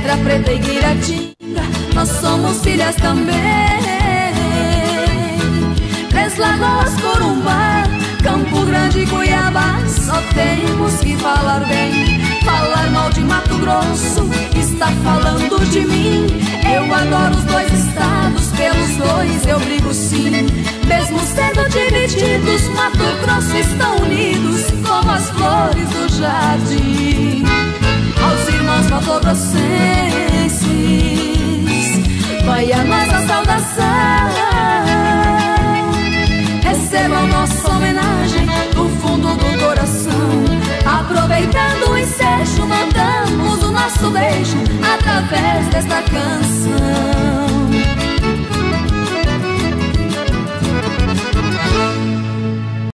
Pedra Preta e Guiratinga, nós somos filhas também. Três Lagoas, Corumbá, Campo Grande e Cuiabá, só temos que falar bem. Falar mal de Mato Grosso, está falando de mim. Eu adoro os dois estados, pelos dois eu brigo sim. Mesmo sendo divididos, Mato Grosso estão unidos como as flores do jardim. Vai a nossa saudação. Recebam nossa homenagem do fundo do coração. Aproveitando o ensejo, mandamos o nosso beijo através desta canção.